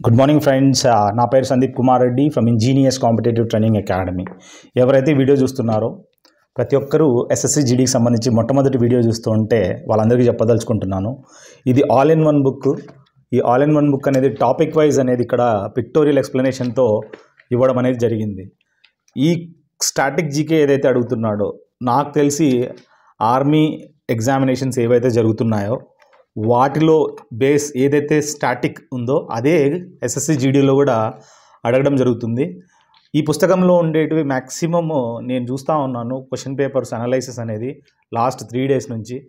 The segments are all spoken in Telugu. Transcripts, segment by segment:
గుడ్ మార్నింగ్ ఫ్రెండ్స్ నా పేరు Sandeep Kumar Reddy from engineers competitive training academy ఎవరైతే వీడియో చూస్తున్నారో ప్రతి ఒక్కరూ ఎస్ఎస్సి జీడీకి సంబంధించి మొట్టమొదటి వీడియో చూస్తూ ఉంటే వాళ్ళందరికీ చెప్పదలుచుకుంటున్నాను. ఇది ఆల్ ఇన్ వన్ బుక్ ఈ ఆల్ ఇన్ వన్ బుక్ అనేది టాపిక్ వైజ్ అనేది ఇక్కడ పిక్టోరియల్ ఎక్స్ప్లెనేషన్తో ఇవ్వడం అనేది జరిగింది. ఈ స్టాటిక్ జీకే ఏదైతే అడుగుతున్నాడో నాకు తెలిసి ఆర్మీ ఎగ్జామినేషన్స్ ఏవైతే జరుగుతున్నాయో వాటిలో బేస్ ఏదైతే స్టాటిక్ ఉందో అదే ఎస్ఎస్సి జీడీలో కూడా అడగడం జరుగుతుంది. ఈ పుస్తకంలో ఉండేటివి మ్యాక్సిమమ్ నేను చూస్తూ ఉన్నాను. క్వశ్చన్ పేపర్స్ అనలైసిస్ అనేది లాస్ట్ త్రీ డేస్ నుంచి.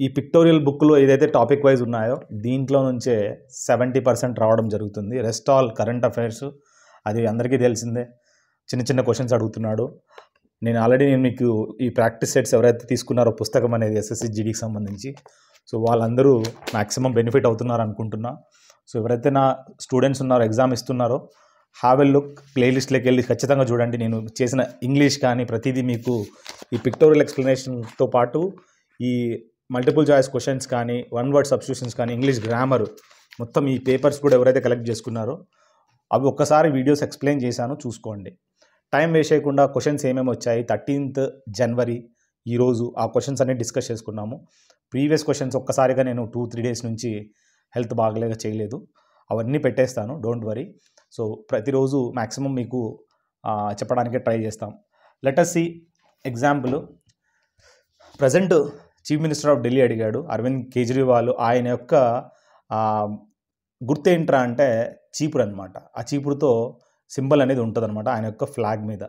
ఈ పిక్టోరియల్ బుక్లో ఏదైతే టాపిక్ వైజ్ ఉన్నాయో దీంట్లో నుంచే సెవెంటీ పర్సెంట్ రావడం జరుగుతుంది. Rest all current affairs. అది అందరికీ తెలిసిందే. చిన్న చిన్న క్వశ్చన్స్ అడుగుతున్నాడు. నేను ఆల్రెడీ నేను మీకు ఈ ప్రాక్టీస్ సెట్స్ ఎవరైతే తీసుకున్నారో పుస్తకం అనేది ఎస్ఎస్సి జీడీకి సంబంధించి సో వాళ్ళందరూ మ్యాక్సిమం బెనిఫిట్ అవుతున్నారు అనుకుంటున్నా. సో ఎవరైతే నా స్టూడెంట్స్ ఉన్నారో ఎగ్జామ్ ఇస్తున్నారో హ్యావ్ ఎ లుక్ ప్లేలిస్ట్లోకి వెళ్ళి ఖచ్చితంగా చూడండి. నేను చేసిన ఇంగ్లీష్ కానీ ప్రతిదీ మీకు ఈ పిక్టోరియల్ ఎక్స్ప్లెనేషన్తో పాటు ఈ మల్టిపుల్ చాయిస్ క్వశ్చన్స్ కానీ వన్ వర్డ్ సబ్స్టిట్యూషన్స్ కానీ ఇంగ్లీష్ గ్రామర్ మొత్తం ఈ పేపర్స్ కూడా ఎవరైతే కలెక్ట్ చేసుకున్నారో అవి ఒక్కసారి వీడియోస్ ఎక్స్ప్లెయిన్ చేశాను చూసుకోండి. టైం వేస్ట్ చేయకుండా క్వశ్చన్స్ ఏమేమి వచ్చాయి? థర్టీన్త్ జనవరి ఈరోజు ఆ క్వశ్చన్స్ అన్ని డిస్కస్ చేసుకున్నాము. ప్రీవియస్ క్వశ్చన్స్ ఒక్కసారిగా నేను టూ త్రీ డేస్ నుంచి హెల్త్ బాగలేక చేయలేదు. అవన్నీ పెట్టేస్తాను డోంట్ వరీ సో ప్రతిరోజు మ్యాక్సిమం మీకు చెప్పడానికే చెప్పడానికి ట్రై చేస్తాం. Let's see example present chief minister of Delhi అడిగాడు అరవింద్ కేజ్రీవాల్ ఆయన యొక్క గుర్తు ఏంట్రా అంటే చీపురు అనమాట ఆ చీపురుతో సింబల్ అనేది ఉంటుందన్నమాట ఆయన యొక్క ఫ్లాగ్ మీద.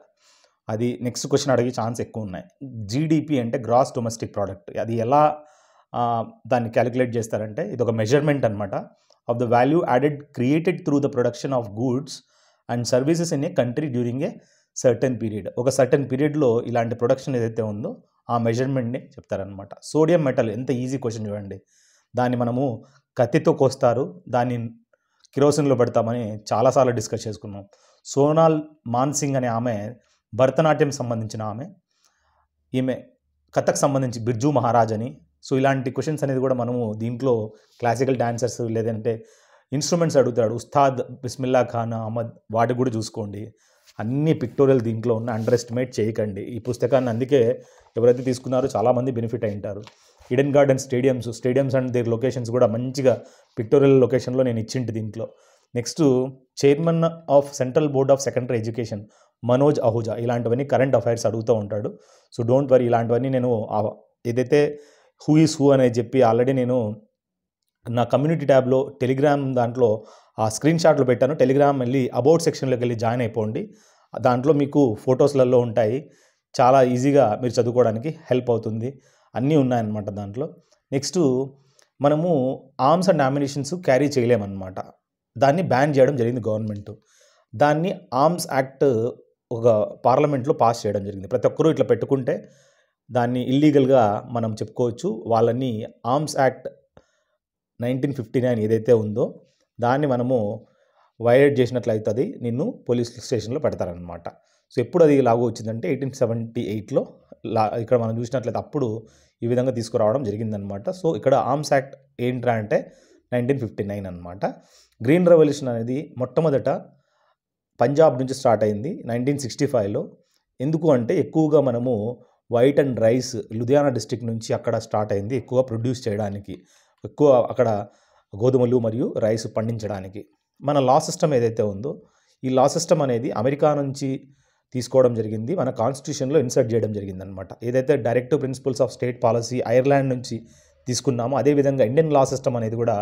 అది నెక్స్ట్ క్వశ్చన్ అడిగే ఛాన్స్ ఎక్కువ ఉన్నాయి. జీడిపి అంటే గ్రాస్ డొమెస్టిక్ ప్రోడక్ట్ అది ఎలా దాన్ని క్యాలిక్యులేట్ చేస్తారంటే ఇది ఒక మెజర్మెంట్ అనమాట of the value added created through the production of goods and services in a country during a certain period ఒక సర్టెన్ పీరియడ్లో ఇలాంటి ప్రొడక్షన్ ఏదైతే ఉందో ఆ మెజర్మెంట్ని చెప్తారనమాట సోడియం మెటల్ ఎంత ఈజీ క్వశ్చన్ చూడండి. దాన్ని మనము కత్తితో కోస్తారు దాన్ని కిరోసిన్లో పెడతామని చాలాసార్లు డిస్కస్ చేసుకున్నాం. సోనాల్ మాన్సింగ్ అనే ఆమె భరతనాట్యం సంబంధించిన ఆమె. ఈమె కథక్ సంబంధించి బిర్జు మహారాజ్ అని. సో ఇలాంటి క్వశ్చన్స్ అనేది కూడా మనము దీంట్లో క్లాసికల్ డాన్సర్స్ లేదంటే ఇన్స్ట్రుమెంట్స్ అడుగుతాడు. ఉస్తాద్ బిస్మిల్లా ఖాన్ అహ్మద్ వాటి కూడా చూసుకోండి. అన్ని పిక్టోరియల్ దీంట్లో ఉన్న అండర్ ఎస్టిమేట్ చేయకండి. ఈ పుస్తకాన్ని అందుకే ఎవరైతే తీసుకున్నారో చాలామంది బెనిఫిట్ అయి ఉంటారు. Eden garden stadiums stadiums and their locations కూడా మంచిగా పిక్టోరియల్ లొకేషన్లో నేను ఇచ్చింటి దీంట్లో. Next chairman of central board of secondary education Manoj Ahuja ఇలాంటివన్నీ కరెంట్ అఫైర్స్ అడుగుతూ ఉంటాడు. సో డోంట్ వరీ ఇలాంటివన్నీ నేను ఏదైతే హూ ఈస్ హూ అనేది చెప్పి ఆల్రెడీ నేను నా కమ్యూనిటీ ట్యాబ్లో టెలిగ్రామ్ దాంట్లో ఆ స్క్రీన్ షాట్లు పెట్టాను. టెలిగ్రామ్ వెళ్ళి అబౌట్ సెక్షన్లోకి వెళ్ళి జాయిన్ అయిపోండి. దాంట్లో మీకు ఫొటోస్లలో ఉంటాయి. చాలా ఈజీగా మీరు చదువుకోవడానికి హెల్ప్ అవుతుంది. అన్నీ ఉన్నాయన్నమాట దాంట్లో. నెక్స్ట్ మనము ఆర్మ్స్ అండ్ నామినేషన్స్ క్యారీ చేయలేమన్నమాట. దాన్ని బ్యాన్ చేయడం జరిగింది గవర్నమెంట్. దాన్ని ఆర్మ్స్ యాక్ట్ ఒక పార్లమెంట్లో పాస్ చేయడం జరిగింది. ప్రతి ఒక్కరూ ఇట్లా పెట్టుకుంటే దాన్ని ఇల్లీగల్గా మనం చెప్పుకోవచ్చు. వాళ్ళని arms act nineteen fifty nine ఏదైతే ఉందో దాన్ని మనము వైలేట్ చేసినట్లయితే నిన్ను పోలీస్ స్టేషన్లో పెడతారనమాట సో ఎప్పుడు అది లాగు వచ్చిందంటే ఎయిటీన్ సెవెంటీ ఎయిట్లో లా ఇక్కడ మనం చూసినట్లయితే అప్పుడు ఈ విధంగా తీసుకురావడం జరిగిందనమాట సో ఇక్కడ ఆర్మ్స్ యాక్ట్ ఏంట్రా అంటే నైన్టీన్ ఫిఫ్టీ నైన్ అనమాట గ్రీన్ రెవల్యూషన్ అనేది మొట్టమొదట పంజాబ్ నుంచి స్టార్ట్ అయింది నైన్టీన్ సిక్స్టీ ఫైవ్లో. ఎందుకు అంటే ఎక్కువగా మనము white and rice Ludhiana district నుంచి అక్కడ స్టార్ట్ అయింది ఎక్కువ ప్రొడ్యూస్ చేయడానికి. ఎక్కువ అక్కడ గోధుమలు మరియు రైస్ పండించడానికి. మన లా సిస్టమ్ ఏదైతే ఉందో ఈ లా సిస్టమ్ అనేది అమెరికా నుంచి తీసుకోవడం జరిగింది. మన కాన్స్టిట్యూషన్లో ఇన్సర్ట్ చేయడం జరిగింది అనమాట ఏదైతే direct principles of state policy Ireland నుంచి తీసుకున్నామో అదేవిధంగా ఇండియన్ లా సిస్టమ్ అనేది కూడా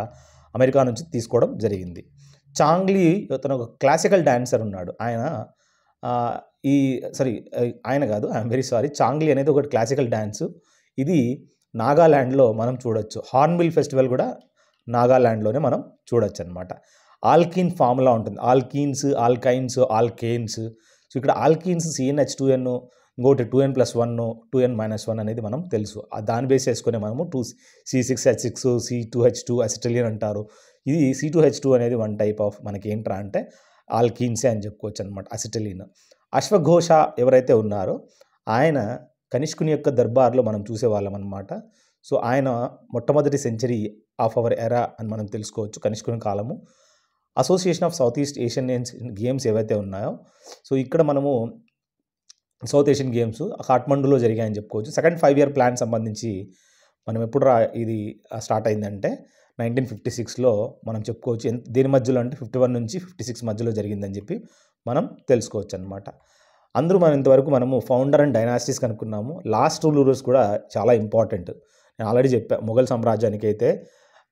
అమెరికా నుంచి తీసుకోవడం జరిగింది. చాంగ్లీ తన ఒక క్లాసికల్ డాన్సర్ ఉన్నాడు. ఆయన ఈ సారీ ఆయన కాదు ఐఎమ్ వెరీ సారీ చాంగ్లీ అనేది ఒకటి క్లాసికల్ డ్యాన్స్ ఇది నాగాల్యాండ్లో మనం చూడొచ్చు. హార్న్బిల్ ఫెస్టివల్ కూడా నాగాల్యాండ్లోనే మనం చూడొచ్చు అనమాట ఆల్కీన్ ఫార్ములా ఉంటుంది. Alkenes alkynes alkanes. సో ఇక్కడ alkenes C N H two N ఇంకోటి two N plus one two N minus one అనేది మనం తెలుసు. ఆ దాన్ని బేస్ చేసుకునే మనము two C six H six C two H two acetylene అంటారు. ఇది సి టూ హెచ్ టూ అనేది వన్ టైప్ ఆఫ్ మనకి ఏంట్రా అంటే ఆల్కీన్సే అని చెప్పుకోవచ్చు అనమాట అసిటలిన్. అశ్వఘోష ఎవరైతే ఉన్నారో ఆయన కనిష్కుని యొక్క దర్బార్లో మనం చూసేవాళ్ళం అనమాట సో ఆయన మొట్టమొదటి సెంచరీ ఆఫ్ అవర్ ఎరా అని మనం తెలుసుకోవచ్చు కనిష్కుని కాలము. Association of south east Asian games ఏవైతే ఉన్నాయో సో ఇక్కడ మనము సౌత్ ఏషియన్ గేమ్స్ కాఠ్మండూలో జరిగాయని చెప్పుకోవచ్చు. సెకండ్ ఫైవ్ ఇయర్ ప్లాన్ సంబంధించి మనం ఎప్పుడు రా ఇది స్టార్ట్ అయిందంటే నైన్టీన్ ఫిఫ్టీ సిక్స్లో మనం చెప్పుకోవచ్చు ఎంత దీని మధ్యలో అంటే ఫిఫ్టీ వన్ నుంచి ఫిఫ్టీ సిక్స్ మధ్యలో జరిగిందని చెప్పి మనం తెలుసుకోవచ్చు అనమాట అందరూ మనం ఇంతవరకు మనము ఫౌండర్ అండ్ డైనాసిటీస్ కనుక్కున్నాము. లాస్ట్ రూలర్స్ కూడా చాలా ఇంపార్టెంట్. నేను ఆల్రెడీ చెప్పా మొఘల్ సామ్రాజ్యానికి అయితే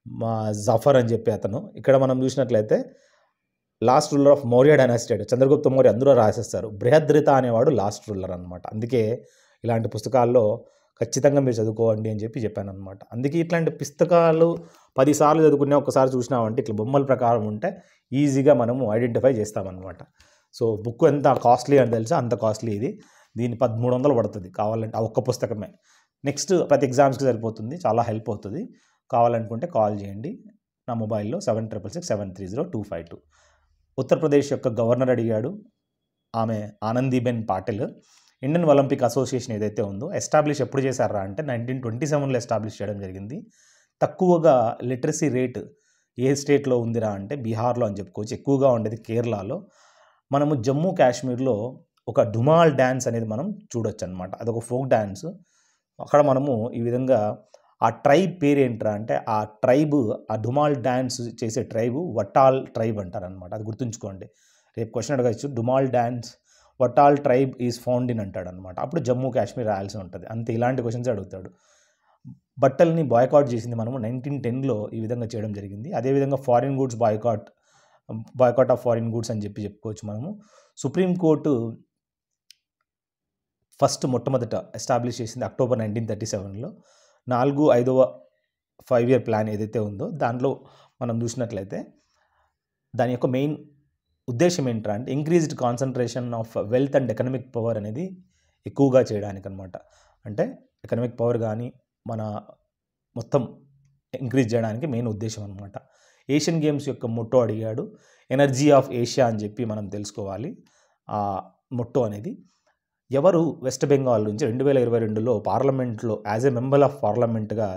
మా జఫర్ అని చెప్పి అతను. ఇక్కడ మనం చూసినట్లయితే last ruler of Maurya dynasty అంటే చంద్రగుప్త మౌర్య అందరూ రాసేస్తారు. బృహద్రిత అనేవాడు లాస్ట్ రూలర్ అనమాట అందుకే ఇలాంటి పుస్తకాల్లో ఖచ్చితంగా మీరు చదువుకోండి అని చెప్పి చెప్పాను అనమాట అందుకే ఇట్లాంటి పుస్తకాలు పదిసార్లు చదువుకునే ఒకసారి చూసినామంటే ఇట్లా బొమ్మల ప్రకారం ఉంటే ఈజీగా మనము ఐడెంటిఫై చేస్తామన్నమాట సో బుక్ ఎంత కాస్ట్లీ అని తెలుసా? అంత కాస్ట్లీ ఇది. దీని పదమూడు వందలు పడుతుంది కావాలంటే ఆ ఒక్క పుస్తకమే. నెక్స్ట్ ప్రతి ఎగ్జామ్స్కి సరిపోతుంది చాలా హెల్ప్ అవుతుంది. కావాలనుకుంటే కాల్ చేయండి. నా మొబైల్లో seven triple six seven three zero two five two. Uttar Pradesh యొక్క గవర్నర్ అడిగాడు ఆమె Anandiben Patil. Indian Olympic association ఏదైతే ఉందో ఎస్టాబ్లిష్ ఎప్పుడు చేశారా అంటే నైన్టీన్ ట్వంటీ సెవెన్లో ఎస్టాబ్లిష్ చేయడం జరిగింది. తక్కువగా లిటరసీ రేట్ ఏ స్టేట్లో ఉందిరా అంటే బీహార్లో అని చెప్పుకోవచ్చు. ఎక్కువగా ఉండేది కేరళలో. మనము జమ్మూ కాశ్మీర్లో ఒక డుమాల్ డ్యాన్స్ అనేది మనం చూడొచ్చు అనమాట అదొక ఫోక్ డ్యాన్స్ అక్కడ మనము ఈ విధంగా ఆ ట్రైబ్ పేరు ఏంట్రా అంటే ఆ ట్రైబ్ ఆ డుమాల్ డ్యాన్స్ చేసే ట్రైబ్ వటాల్ ట్రైబ్ అంటారనమాట అది గుర్తుంచుకోండి. రేపు క్వశ్చన్ అడగచ్చు Dumhal dance Watal tribe is found in అంటాడు అనమాట అప్పుడు జమ్మూ కాశ్మీర్ రాయాల్సి ఉంటుంది. అంతే ఇలాంటి క్వశ్చన్స్ అడుగుతాడు. బట్టల్ని బాయ్కాట్ చేసింది మనము నైన్టీన్ టెన్లో ఈ విధంగా చేయడం జరిగింది. అదేవిధంగా foreign goods boycott boycott of foreign goods అని చెప్పి చెప్పుకోవచ్చు మనము. సుప్రీంకోర్టు ఫస్ట్ మొట్టమొదట ఎస్టాబ్లిష్ చేసింది అక్టోబర్ నైన్టీన్ థర్టీ సెవెన్లో. నాలుగు ఐదవ ఫైవ్ ఇయర్ ప్లాన్ ఏదైతే ఉందో దాంట్లో మనం చూసినట్లయితే దాని యొక్క మెయిన్ ఉద్దేశం ఏంటంటే అంటే increased concentration of wealth and economic power అనేది ఎక్కువగా చేయడానికి అనమాట అంటే ఎకనమిక్ పవర్ కానీ మన మొత్తం ఇంక్రీజ్ చేయడానికి మెయిన్ ఉద్దేశం అనమాట ఏషియన్ గేమ్స్ యొక్క మొట్టో అడిగాడు. ఎనర్జీ ఆఫ్ ఏషియా అని చెప్పి మనం తెలుసుకోవాలి. ఆ మొట్టో అనేది ఎవరు వెస్ట్ బెంగాల్ నుంచి రెండు వేల ఇరవై రెండులో పార్లమెంట్లో యాజ్ ఎ మెంబర్ ఆఫ్ పార్లమెంట్గా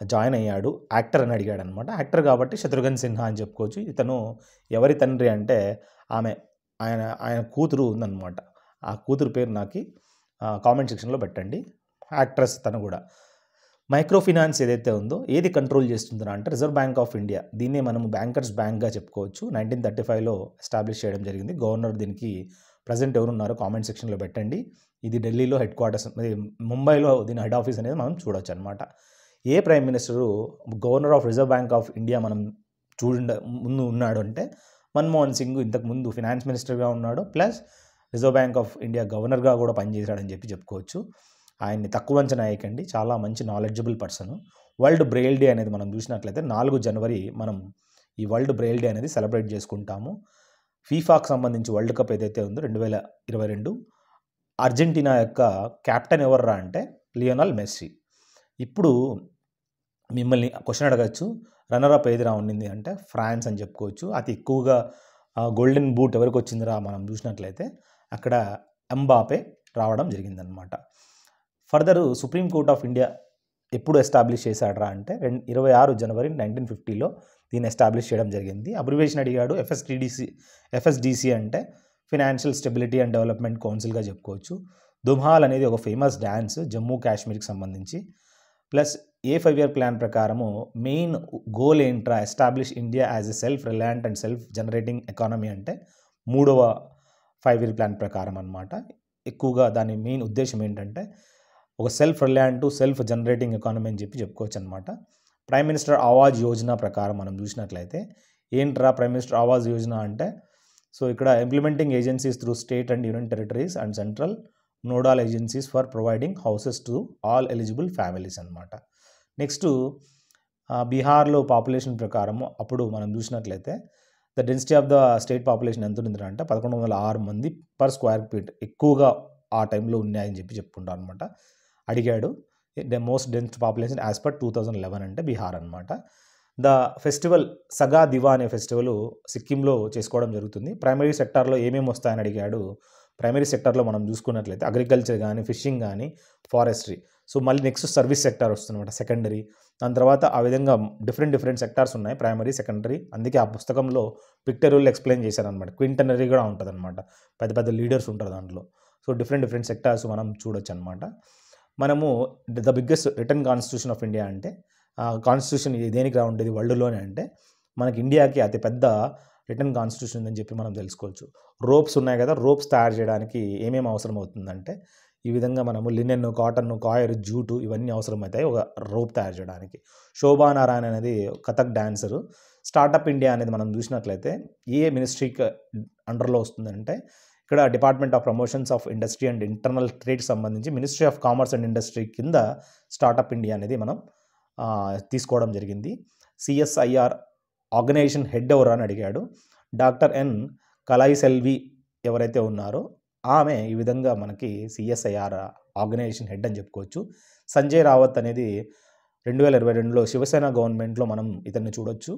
జాయిన్ అయ్యాడు. యాక్టర్ అని అడిగాడు అనమాట యాక్టర్ కాబట్టి శత్రుఘ్న్ సిన్హా అని చెప్పుకోవచ్చు. ఇతను ఎవరి తండ్రి అంటే ఆమె ఆయన ఆయన కూతురు ఉందన్నమాట. ఆ కూతురు పేరు నాకు కామెంట్ సెక్షన్లో పెట్టండి. యాక్ట్రెస్ తను కూడా. మైక్రో ఫినాన్స్ ఏదైతే ఉందో ఏది కంట్రోల్ చేస్తుందో అంటే రిజర్వ్ బ్యాంక్ ఆఫ్ ఇండియా. దీన్నే మనము బ్యాంకర్స్ బ్యాంక్గా చెప్పుకోవచ్చు. నైన్టీన్ థర్టీ ఫైవ్లో ఎస్టాబ్లిష్ చేయడం జరిగింది. గవర్నర్ దీనికి ప్రజెంట్ ఎవరున్నారో కామెంట్ సెక్షన్లో పెట్టండి. ఇది ఢిల్లీలో హెడ్ క్వార్టర్స్ ముంబైలో దీని హెడ్ ఆఫీస్ అనేది మనం చూడొచ్చు అనమాట a prime minister governor of reserve bank of India మనం చూడ ముందు ఉన్నాడు అంటే మన్మోహన్ సింగ్ ఇంతకు ముందు ఫినాన్స్ మినిస్టర్గా ఉన్నాడు. Plus reserve bank of India గవర్నర్గా కూడా పనిచేశాడని చెప్పి చెప్పుకోవచ్చు. ఆయన్ని తక్కువ అంచనా వేయకండి చాలా మంచి knowledgeable person. World braille day అనేది మనం చూసినట్లయితే నాలుగు జనవరి మనం ఈ వరల్డ్ బ్రెయిల్ డే అనేది సెలబ్రేట్ చేసుకుంటాము. ఫీఫాకు సంబంధించి వరల్డ్ కప్ ఏదైతే ఉందో రెండు వేల ఇరవై రెండు అర్జెంటీనా యొక్క కెప్టెన్ ఎవర్రా అంటే లియోనల్ మెస్సీ. ఇప్పుడు మిమ్మల్ని క్వశ్చన్ అడగచ్చు. రన్నర్ అప్ ఏదిరా ఉండింది అంటే ఫ్రాన్స్ అని చెప్పుకోవచ్చు. అతి ఎక్కువగా గోల్డెన్ బూట్ ఎవరికి వచ్చిందిరా మనం చూసినట్లయితే అక్కడ ఎంబాపే రావడం జరిగిందనమాట further supreme court of India ఎప్పుడు ఎస్టాబ్లిష్ చేశాడరా అంటే రెండు ఇరవై ఆరు జనవరి నైన్టీన్ ఫిఫ్టీలో దీన్ని ఎస్టాబ్లిష్ చేయడం జరిగింది. అబ్రివేషన్ అడిగాడు ఎఫ్ఎస్డిడిసి ఎఫ్ఎస్డిసి అంటే ఫినాన్షియల్ స్టెబిలిటీ అండ్ డెవలప్మెంట్ కౌన్సిల్గా చెప్పుకోవచ్చు. దుమ్హాల్ అనేది ఒక ఫేమస్ డ్యాన్స్ జమ్మూ కాశ్మీర్కి సంబంధించి. Plus a five year plan ప్రకారము మెయిన్ గోల్ ఏంట్రా establish India as a self reliant and self generating economy అంటే మూడవ ఫైవ్ ఇయర్ ప్లాన్ ప్రకారం అనమాట ఎక్కువగా దాని మెయిన్ ఉద్దేశం ఏంటంటే ఒక self reliant self generating economy అని చెప్పి చెప్పుకోవచ్చు అనమాట ప్రైమ్ మినిస్టర్ ఆవాజ్ యోజన ప్రకారం మనం చూసినట్లయితే ఏంట్రా ప్రైమ్ మినిస్టర్ ఆవాజ్ యోజన అంటే సో ఇక్కడ implementing agencies through state and union territories and central nodal agencies for providing houses to all eligible families అనమాట నెక్స్ట్ బీహార్లో పాపులేషన్ ప్రకారం అప్పుడు మనం చూసినట్లయితే the density of the state population ఎంత ఉంది అంటే పదకొండు వందల ఆరు మంది పర్ స్క్వేర్ ఫీట్ ఎక్కువగా ఆ టైంలో ఉన్నాయని చెప్పి చెప్పుకుంటారు అనమాట అడిగాడు the most dense population as per two thousand eleven అంటే బీహార్ అనమాట ద ఫెస్టివల్ సగా దివా అనే ఫెస్టివల్ సిక్కింలో చేసుకోవడం జరుగుతుంది. ప్రైమరీ సెక్టార్లో ఏమేమి వస్తాయని అడిగాడు ప్రైమరీ సెక్టర్లో మనం చూసుకున్నట్లయితే అగ్రికల్చర్ కానీ ఫిషింగ్ కానీ ఫారెస్ట్రీ. సో మళ్ళీ నెక్స్ట్ సర్వీస్ సెక్టార్ వస్తుందన్నమాట సెకండరీ. దాని తర్వాత ఆ విధంగా డిఫరెంట్ డిఫరెంట్ సెక్టార్స్ ఉన్నాయి ప్రైమరీ సెకండరీ. అందుకే ఆ పుస్తకంలో పిక్టరల్ ఎక్స్ప్లెయిన్ చేశారనమాట క్వింటనరీ కూడా ఉంటుంది అనమాట పెద్ద పెద్ద లీడర్స్ ఉంటారు దాంట్లో. సో డిఫరెంట్ డిఫరెంట్ సెక్టార్స్ మనం చూడొచ్చు అనమాట మనము the biggest return constitution of India అంటే కాన్స్టిట్యూషన్ దేనికి రా ఉండేది వరల్డ్లోనే అంటే మనకి ఇండియాకి అతిపెద్ద రిటర్న్ కాన్స్టిట్యూషన్ ఉందని చెప్పి మనం తెలుసుకోవచ్చు. రోప్స్ ఉన్నాయి కదా రోప్స్ తయారు చేయడానికి ఏమేమి అవసరం అవుతుందంటే ఈ విధంగా మనము లినెన్ కాటన్ కాయర్ జూటు ఇవన్నీ అవసరమవుతాయి ఒక రోప్ తయారు చేయడానికి. శోభా నారాయణ అనేది కథక్ డాన్సరు స్టార్టప్ ఇండియా అనేది మనం చూసినట్లయితే ఏ మినిస్ట్రీకి అండర్లో వస్తుందంటే ఇక్కడ department of promotions of industry and internal ట్రేడ్కి సంబంధించి ministry of commerce and industry కింద స్టార్టప్ ఇండియా అనేది మనం తీసుకోవడం జరిగింది. సిఎస్ఐఆర్ ఆర్గనైజేషన్ హెడ్ ఎవరు అని అడిగాడు. Doctor N. కలైసెల్వి ఎవరైతే ఉన్నారో ఆమె ఈ విధంగా మనకి సిఎస్ఐఆర్ ఆర్గనైజేషన్ హెడ్ అని చెప్పుకోవచ్చు. సంజయ్ రావత్ అనేది రెండు వేల ఇరవై రెండులో శివసేన గవర్నమెంట్లో మనం ఇతన్ని చూడొచ్చు.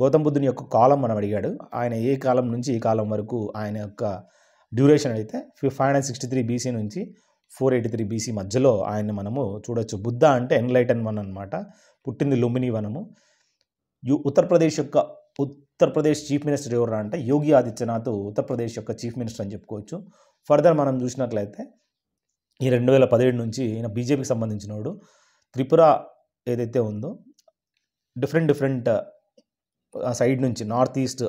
గౌతమ్ బుద్ధుని యొక్క కాలం మనం అడిగాడు. ఆయన ఏ కాలం నుంచి ఈ కాలం వరకు ఆయన యొక్క డ్యూరేషన్ అయితే five hundred sixty three BC నుంచి ఫోర్ ఎయిటీ త్రీ బీసీ మధ్యలో ఆయన్ని మనము చూడొచ్చు. బుద్ధ అంటే ఎన్లైటన్ వన్ అనమాట పుట్టింది లుంబిని వనము యు ఉత్తరప్రదేశ్ యొక్క ఉత్తరప్రదేశ్ చీఫ్ మినిస్టర్ ఎవరు అంటే యోగి ఆదిత్యనాథ్ ఉత్తరప్రదేశ్ యొక్క చీఫ్ మినిస్టర్ అని చెప్పుకోవచ్చు. ఫర్దర్ మనం చూసినట్లయితే ఈ రెండు వేల పదిహేడు నుంచి ఈయన బీజేపీకి సంబంధించినోడు. త్రిపుర ఏదైతే ఉందో డిఫరెంట్ డిఫరెంట్ సైడ్ నుంచి నార్త్ ఈస్ట్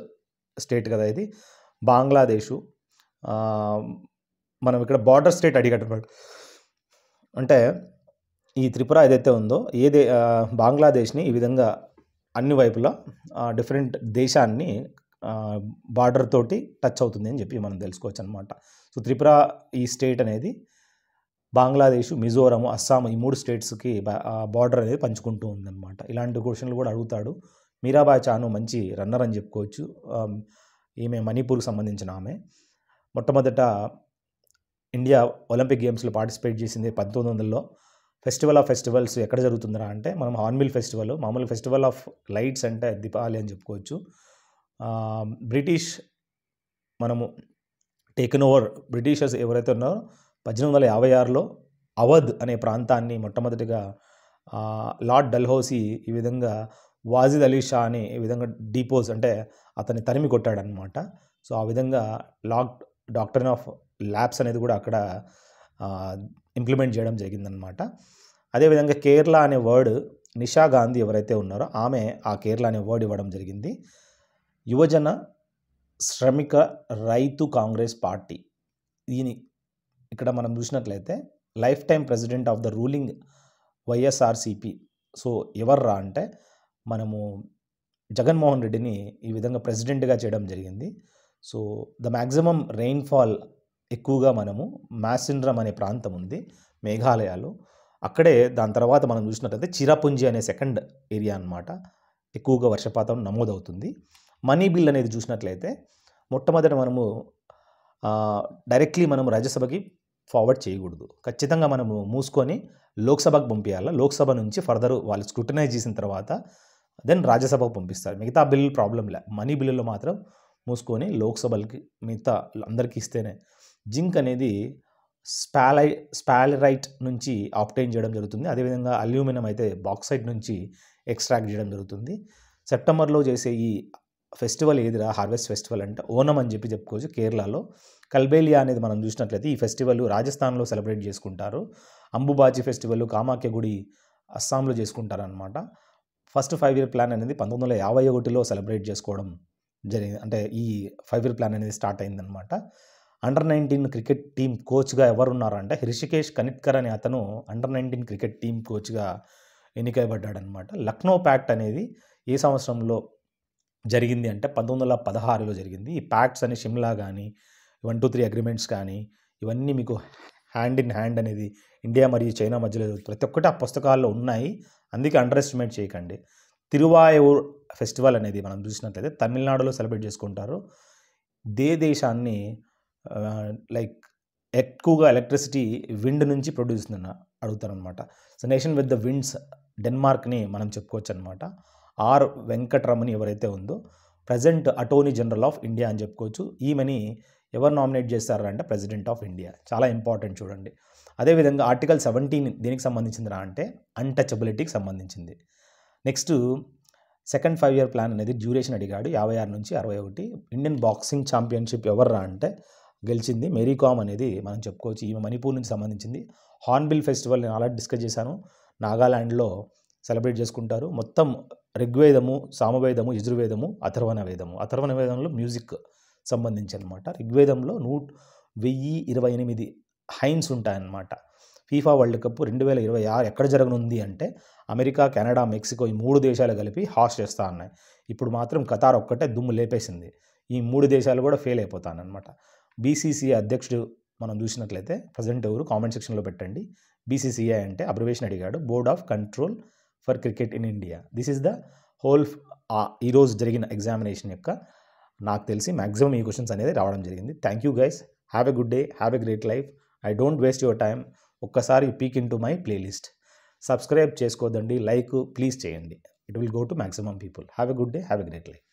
స్టేట్ కదా ఇది. బంగ్లాదేశు మనం ఇక్కడ బార్డర్ స్టేట్ అడిగేటప్పుడు. అంటే ఈ త్రిపుర ఏదైతే ఉందో ఏదే బంగ్లాదేశ్ని ఈ విధంగా అన్ని వైపులా డిఫరెంట్ దేశాన్ని బార్డర్ తోటి టచ్ అవుతుంది అని చెప్పి మనం తెలుసుకోవచ్చు అనమాట సో త్రిపుర ఈ స్టేట్ అనేది బంగ్లాదేశ్ మిజోరం అస్సాం ఈ మూడు స్టేట్స్కి బార్డర్ అనేది పంచుకుంటూ ఉందన్నమాట. ఇలాంటి క్వశ్చన్లు కూడా అడుగుతాడు. మీరాబాయ్ చాను మంచి రన్నర్ అని చెప్పుకోవచ్చు. ఈమె మణిపూర్కి సంబంధించిన ఆమె. మొట్టమొదట ఇండియా ఒలింపిక్ గేమ్స్లో పార్టిసిపేట్ చేసింది పంతొమ్మిది వందలలో ఫెస్టివల్ ఆఫ్ ఫెస్టివల్స్ ఎక్కడ జరుగుతుందా అంటే మనం హార్న్బిల్ ఫెస్టివల్ మామూలు ఫెస్టివల్ ఆఫ్ లైట్స్ అంటే దీపావళి అని చెప్పుకోవచ్చు. బ్రిటిష్ మనము టేకన్ ఓవర్ బ్రిటిషర్స్ ఎవరైతే ఉన్నారో పద్దెనిమిది వందల యాభై ఆరులో అవధ్ అనే ప్రాంతాన్ని మొట్టమొదటిగా లార్డ్ డల్హౌసీ ఈ విధంగా వాజిద్ అలీ షా అని ఈ విధంగా డీపోజ్ అంటే అతన్ని తరిమి కొట్టాడనమాట సో ఆ విధంగా లాక్ డాక్టరీన్ ఆఫ్ ల్యాబ్స్ అనేది కూడా అక్కడ ఇంప్లిమెంట్ చేయడం జరిగిందనమాట అదేవిధంగా కేరళ అనే వర్డ్ నిషా గాంధీ ఎవరైతే ఉన్నారో ఆమె ఆ కేరళ అనే వర్డ్ ఇవ్వడం జరిగింది. యువజన శ్రమిక రైతు కాంగ్రెస్ పార్టీ. దీని ఇక్కడ మనం చూసినట్లయితే life time president of the ruling YSRCP so ఎవర్రా అంటే మనము జగన్మోహన్ రెడ్డిని ఈ విధంగా ప్రెసిడెంట్గా చేయడం జరిగింది. సో ద మ్యాక్సిమం రెయిన్ఫాల్ ఎక్కువగా మనము మ్యాసిండ్రమ్ అనే ప్రాంతం ఉంది మేఘాలయాలో. అక్కడే దాని తర్వాత మనం చూసినట్లయితే చిరాపుంజి అనే సెకండ్ ఏరియా అన్నమాట. ఎక్కువగా వర్షపాతం నమోదవుతుంది. మనీ బిల్ అనేది చూసినట్లయితే మొట్టమొదట మనము డైరెక్ట్లీ మనం రాజ్యసభకి ఫార్వర్డ్ చేయకూడదు. ఖచ్చితంగా మనము మూసుకొని లోక్సభకు పంపించాలి లోక్సభ నుంచి ఫర్దర్ వాళ్ళు స్క్రూటనైజ్ చేసిన తర్వాత దెన్ రాజ్యసభకు పంపిస్తారు. మిగతా బిల్ ప్రాబ్లం లే. మనీ బిల్లులో మాత్రం మూసుకొని లోక్సభలకి మిగతా అందరికీ ఇస్తేనే జింక్ అనేది స్పాలై స్పాలరైట్ నుంచి ఆప్టైన్ చేయడం జరుగుతుంది. అదేవిధంగా అల్యూమినియం అయితే బాక్సైట్ నుంచి ఎక్స్ట్రాక్ట్ చేయడం జరుగుతుంది. సెప్టెంబర్లో చేసే ఈ ఫెస్టివల్ ఏదిరా? హార్వెస్ట్ ఫెస్టివల్ అంటే. ఓనం అని చెప్పి చెప్పుకోవచ్చు కేరళలో. కల్బేలియా అనేది మనం చూసినట్లయితే ఈ ఫెస్టివల్ రాజస్థాన్లో సెలబ్రేట్ చేసుకుంటారు. అంబుబాచి ఫెస్టివల్ కామాఖ్య గుడి అస్సాంలో చేసుకుంటారు అనమాట ఫస్ట్ ఫైవ్ ఇయర్ ప్లాన్ అనేది పంతొమ్మిది వందల యాభై ఒకటిలో సెలబ్రేట్ చేసుకోవడం జరిగింది. అంటే ఈ ఫైవ్ ఇయర్ ప్లాన్ అనేది స్టార్ట్ అయిందనమాట అండర్ నైన్టీన్ క్రికెట్ టీం కోచ్గా ఎవరున్నారంటే హృషికేష్ కనిట్కర్ అనే అతను అండర్ నైన్టీన్ క్రికెట్ టీం కోచ్గా ఎన్నికబడ్డాడనమాట లక్నో ప్యాక్ట్ అనేది ఏ సంవత్సరంలో జరిగింది అంటే పంతొమ్మిది వందల పదహారులో జరిగింది. ఈ ప్యాక్ట్స్ అని షిమ్లా కానీ వన్ టూ త్రీ అగ్రిమెంట్స్ కానీ ఇవన్నీ మీకు హ్యాండ్ ఇన్ హ్యాండ్ అనేది ఇండియా మరియు చైనా మధ్యలో ప్రతి ఒక్కటి ఆ పుస్తకాల్లో ఉన్నాయి. అందుకే అండర్ ఎస్టిమేట్ చేయకండి. తిరువాయూర్ ఫెస్టివల్ అనేది మనం చూసినట్లయితే తమిళనాడులో సెలబ్రేట్ చేసుకుంటారు. దే దేశాన్ని లైక్ ఎక్కువగా ఎలక్ట్రిసిటీ విండ్ నుంచి ప్రొడ్యూస్ అడుగుతారు అనమాట so nation with the winds డెన్మార్క్ని మనం చెప్పుకోవచ్చు అనమాట ఆర్ వెంకటరమణి ఎవరైతే ఉందో present attorney general of India అని చెప్పుకోవచ్చు. ఈమెని ఎవరు నామినేట్ చేస్తారంటే ప్రెసిడెంట్ ఆఫ్ ఇండియా. చాలా ఇంపార్టెంట్ చూడండి. అదేవిధంగా ఆర్టికల్ సెవెంటీన్ దేనికి సంబంధించిందిరా అంటే అన్టచబిలిటీకి సంబంధించింది. Next second five year plan అనేది డ్యూరేషన్ అడిగాడు. యాభై ఆరు నుంచి అరవై ఒకటి. ఇండియన్ బాక్సింగ్ ఛాంపియన్షిప్ ఎవర్రా అంటే గెలిచింది. మేరీ కామ్ అనేది మనం చెప్పుకోవచ్చు ఈమె మణిపూర్ నుంచి సంబంధించింది. హార్న్బిల్ ఫెస్టివల్ నేను ఆల్రెడీ డిస్కస్ చేశాను. నాగాలాండ్లో సెలబ్రేట్ చేసుకుంటారు. మొత్తం ఋగ్వేదము సామవేదము యజుర్వేదము అథర్వణ వేదము. అథర్వణ వేదంలో మ్యూజిక్ సంబంధించి అనమాట ఋగ్వేదంలో నూట్ వెయ్యి ఇరవై ఎనిమిది హైన్స్ ఉంటాయన్నమాట. ఫీఫా వరల్డ్ కప్ రెండు వేల ఇరవై ఆరు ఎక్కడ జరగనుంది అంటే అమెరికా కెనడా మెక్సికో ఈ మూడు దేశాలు కలిపి హాస్ట్ చేస్తా ఉన్నాయి ఇప్పుడు మాత్రం కతార్ ఒక్కటే దుమ్ము లేపేసింది. ఈ మూడు దేశాలు కూడా ఫెయిల్ అయిపోతానమాట బీసీసీఐ అధ్యక్షుడు మనం చూసినట్లయితే ప్రజెంట్ ఎవరు కామెంట్ సెక్షన్లో పెట్టండి. బీసీసీఐ అంటే అబ్రివేషన్ అడిగాడు. Board of control for cricket in India. This is the whole ఈరోజు జరిగిన ఎగ్జామినేషన్ యొక్క నాకు తెలిసి మ్యాక్సిమం ఈ క్వశ్చన్స్ అనేది రావడం జరిగింది. Thank you guys have a good day have a great life I don't waste your time ఒక్కసారి peek into my playlist subscribe చేసుకోదండి. Like please చేయండి. It will go to maximum people have a good day have a great life